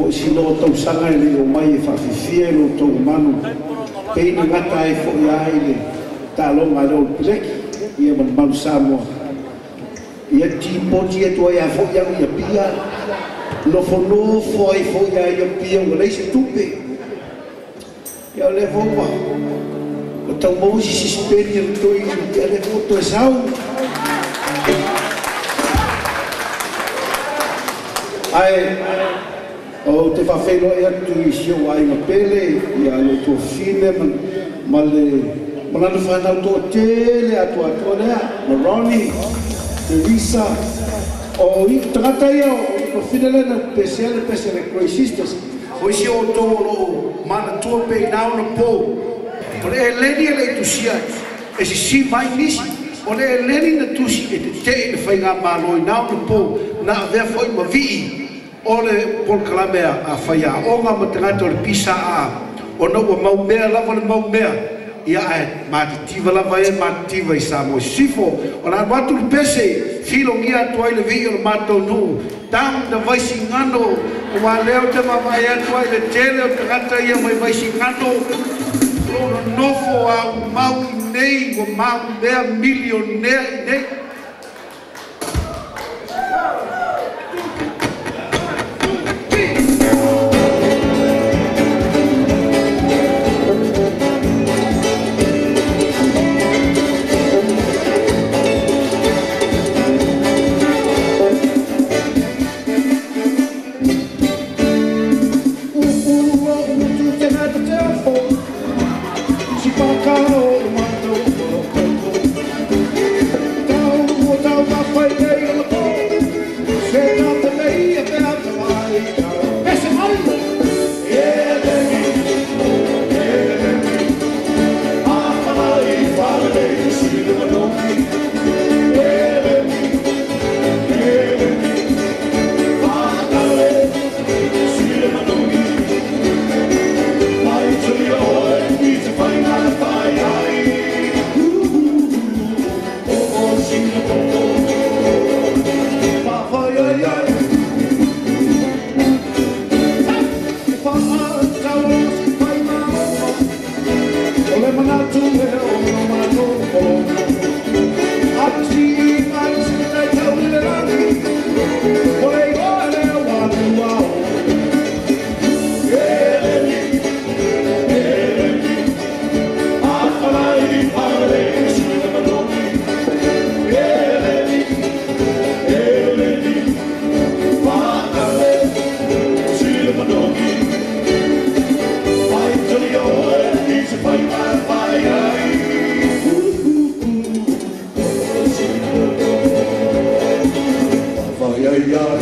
o sino tausaga e lei o mai pha phi phi i loutou manu cái nát tai peina gata e foʻi a i le taloga e lou peleki ia malumalu samoa ia tipoti e tuai a foʻi au ia pia nofonofo ai foʻi a ia pia ua lei se tupe ia o le vaua o taumau si sisipeni e lotoi ia le vaua toe sau ai? O te whawhelo e atu i sio ai ma pele, i a lo tō fine, ma, le, ma lana whanau tō tele atu atu lea, ma Ronnie, Teresa, o i tangata ia o tō fine lena pesele pesele Grey Sisters, o isi o tō lo mana tua pe nao na pō, o le e leni e le tusia, e si si mai nisi, o le e leni na tusi e te te e whai ngā māloi nao na pō, na vea foi ma vii, ole Paul Kalamea a faya. Onga mo tangata o le pisa a. O ua mau mea lava le mau mea ia ae matitiva lava e matitiva i samo sifo ona matu le pese filogia atu ai le vio o le matou nuu. Tamu na vaisigano o malea o te mavae atu ai le tele o tagata ia mai vaisigano lononofo a i nei ua maumea milionea i nei. come Hallelujah.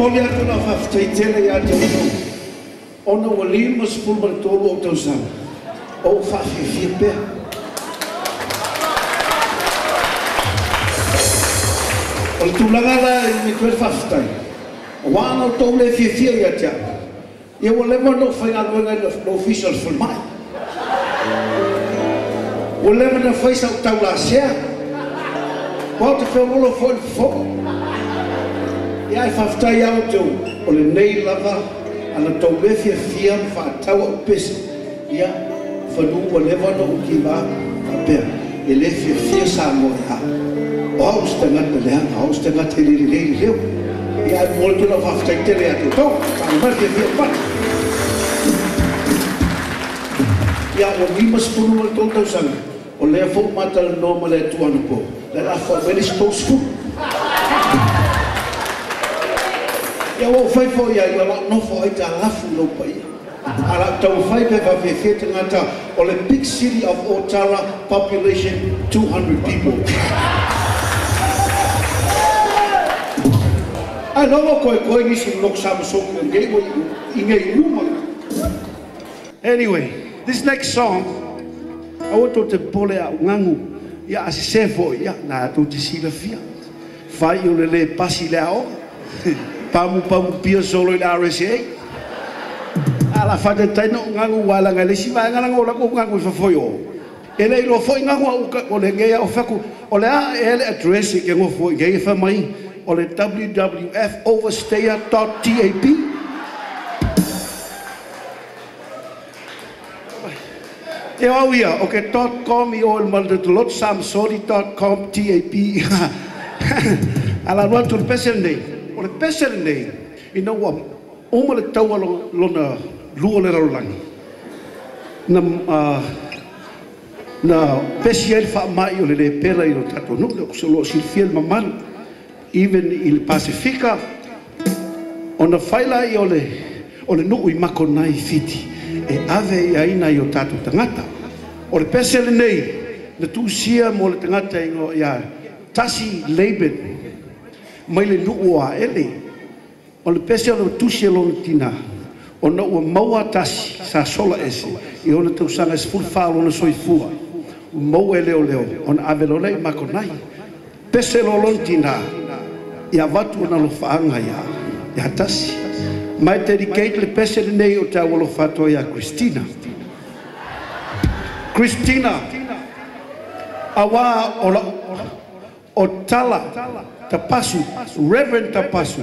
mau ia tona faafetaitele iā taunau ona ua lima sepulu manitolu ou tausaga ou faafiafia pea o le tulaga la mituele faafetai auā na o tou le fiafia iā te ao ia ua lema noo faigaluega lo ofisa o le falemai ua lema na fai saʻutau lasea ua o te feogolo foi le fofoga e i whaftai au tau o le nei lava ana tau mewhia fia whaatau au pese. Ia whanua lewa no uki wā a pēr. E le fia fia sā mo e ha. O hau stanga te lea, hau stanga te liri liri leo. Ia i mōle tuna whaftai te lea te tau. Tāna mara e fia fia pat. Ia o lima sepunu wale tau tau sanga. O lea fōk mātala nō ma lea tuana pō. Lea la whawele stau sepunu. ia ua faifo ia ia laʻonofa ai tagafu lau paia a laʻutaufai pe fafiafia tagata Olympic city of otara population 200 people. Alogo koekoe gisi lok samasoku ege in igei luma anyway this next song aua to pull out ngangu ya a ya na to disilafia. fai o le pasi le pamu pamu pia solo in RSA ala fata tai no ngangu wala ngale. Si ma ngala ngola ko ngangu fa foyo ele lo fo ngangu o le ngeya o faku o le a ele address ke ngo fo ngeya fa mai. O le wwf.overstayer.tap E au ia, o ke .com i o il malde tu lot samsori.com tap. Ala nuan tu pesen nei o le pesere nei. Ina ua uma le taua lona lua le rarolangi na uh, na pesi ai le faamai o le lē pela i lo tatou nuu le o se loo silifia le mamalu even i le pasifika ona fai la i o le o le nuu i mako nai fiti. E ave i aina i o tātou tangata. O le pese le nei, na tūsia mo le tangata ingo ia tasi Laban, mai le nuu o aʻele o le pese o le tusi e lona tinā ona ua maua tasi sa sola ese i ona tausaga e sefulufālona soifua ua maua e leoleo ona avelolei makonai pese lo lona tinā ia vatu ona lofaaga iā iā tasi. Ma e dedicate le pese lenei o te aualofa atoa iā kristina kristina auā o tala. Tapasu, Reverend tapasu,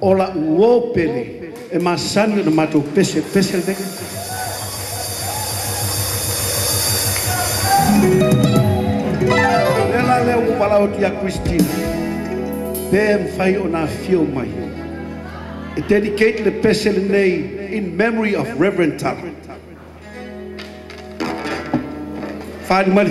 o la uopele, e masani na mato pese, pese le Lela leo upala o tia Christina, pe mfai o na fio mai, dedicate le pesel nei in memory of Reverend Tala. Fale mal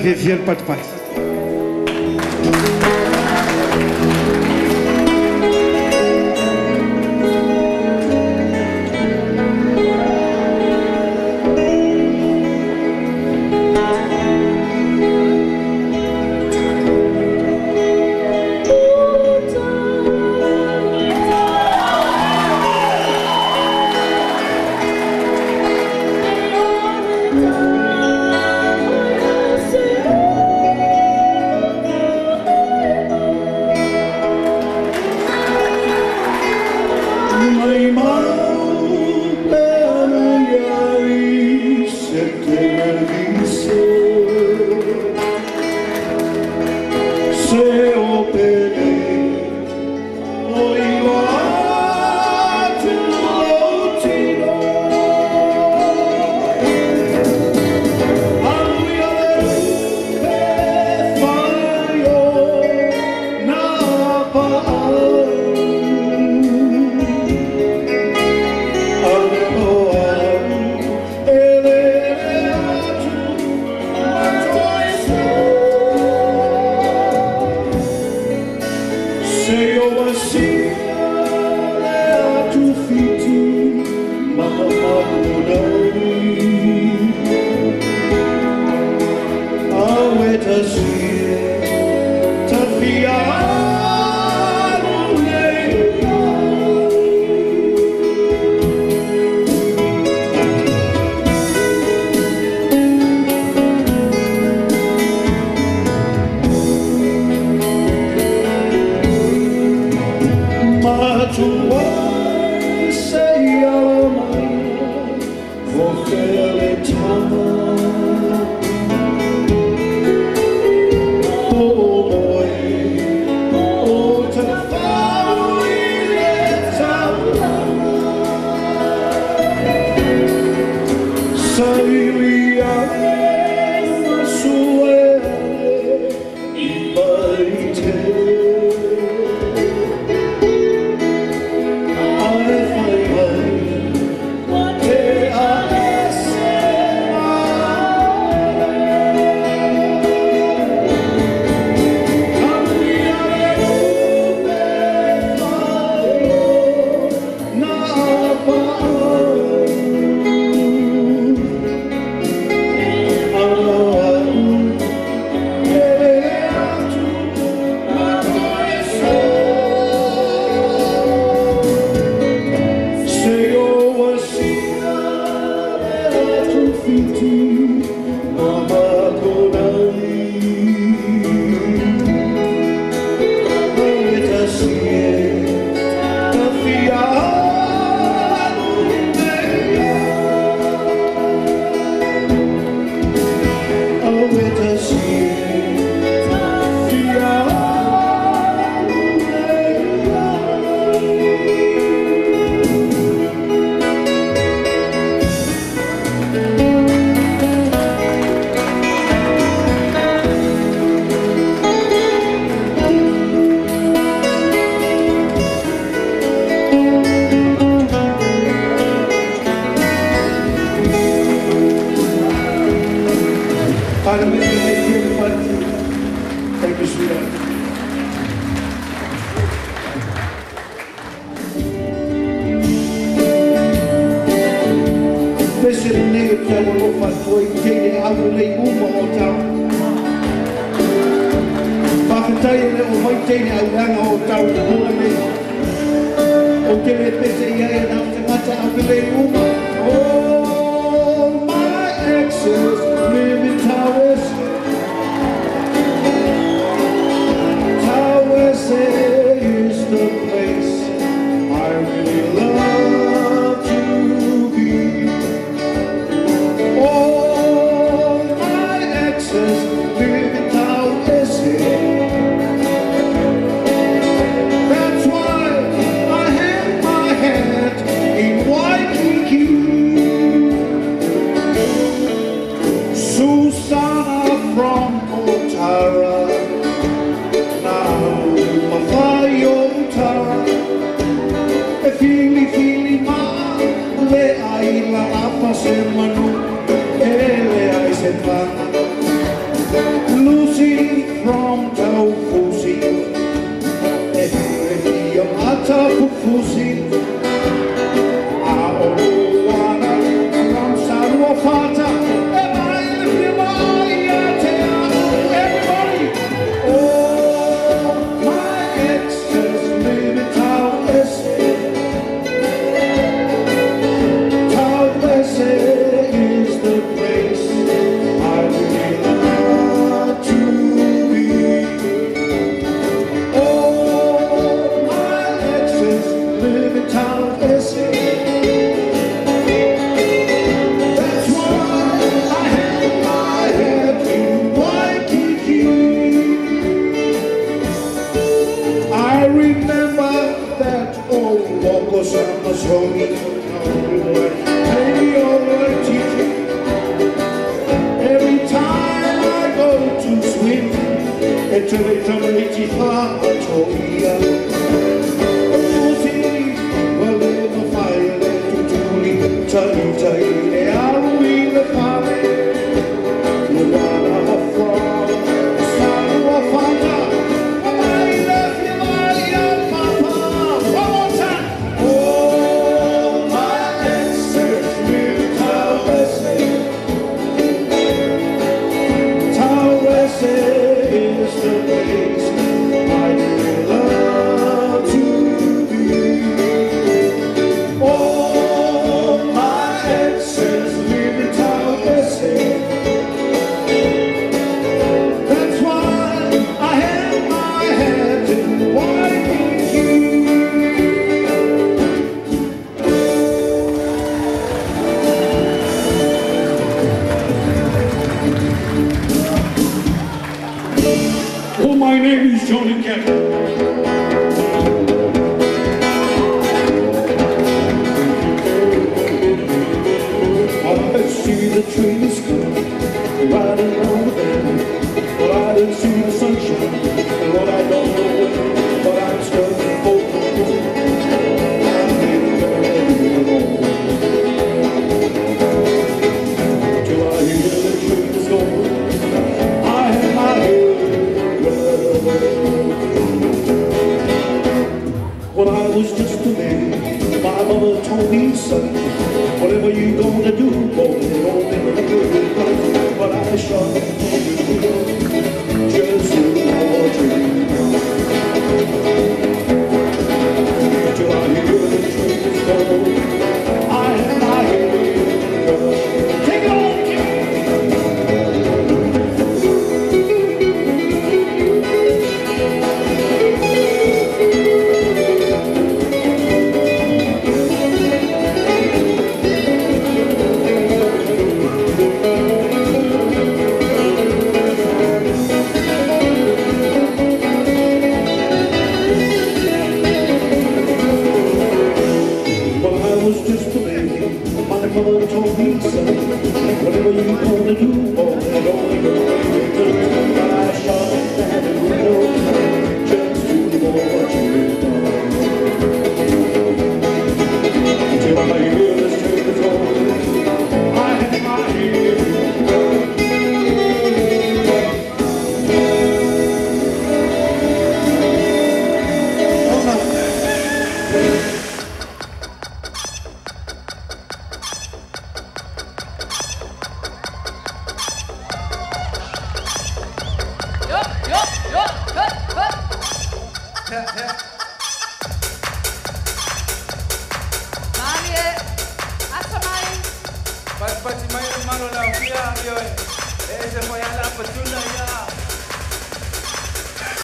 Hallelujah. Nei. Oh, my exes,